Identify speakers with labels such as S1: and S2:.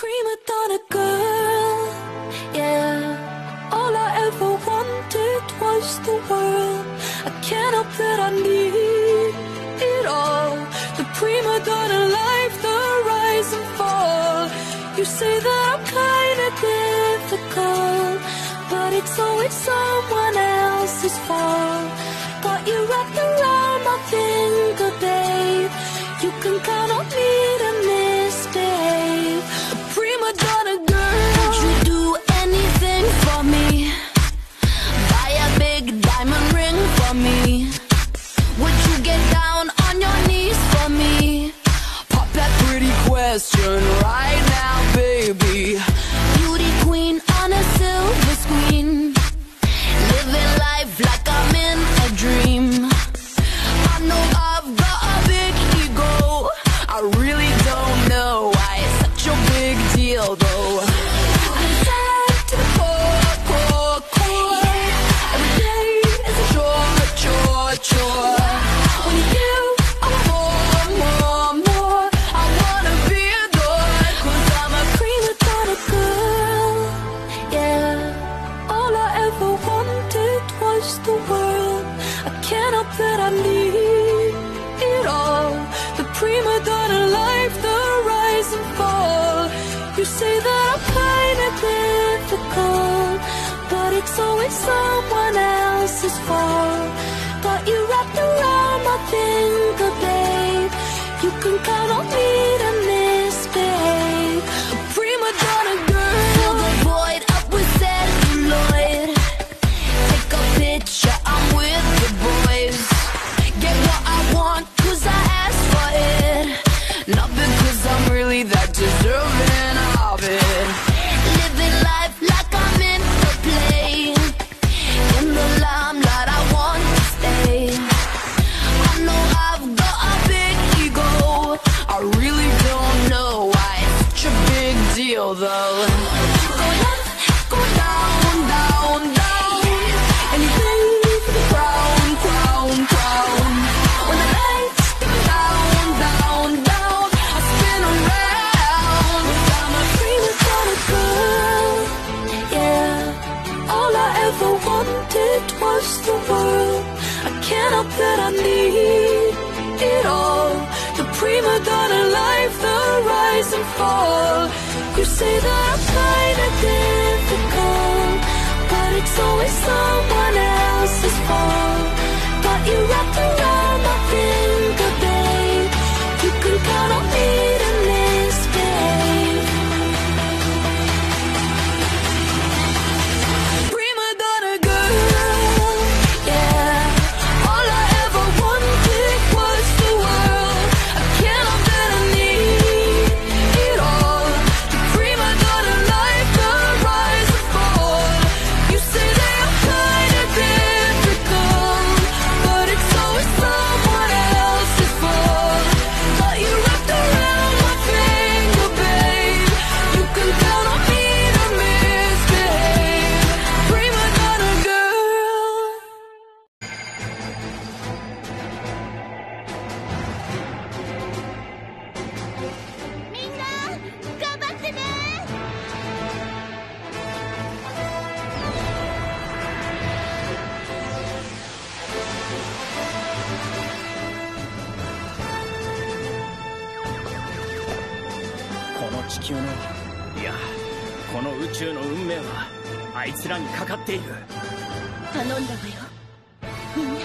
S1: prima donna girl. Yeah, all I ever wanted was the world. I can't help that I need it all. The prima donna life, the rise and fall. You say that I'm kinda difficult, but it's always someone else's fault.
S2: Question right now, baby.
S1: Beauty queen on a silver screen. Living life like I'm in a dream.
S2: I know I've got a big ego. I really don't know why it's such a big deal, though.
S1: Need it all. The prima donna life, the rise and fall. You say that I'm kinda difficult, but it's always someone else's fault. Got you wrapped around my finger, babe. You can count on me to
S2: deal, though.
S1: Go up, go down, down,
S2: for the crown, crown, crown.
S1: When the lights down, down, down,
S2: I spin around.
S1: A. Yeah, all I ever wanted was the world. I can't help that I need it all. The prima donna life, the rise and fall. Say that I'm kinda difficult, but it's always someone
S3: この地球の。いやこの宇宙の運命はあいつらにかかっている。
S4: 頼んだわよ。みんな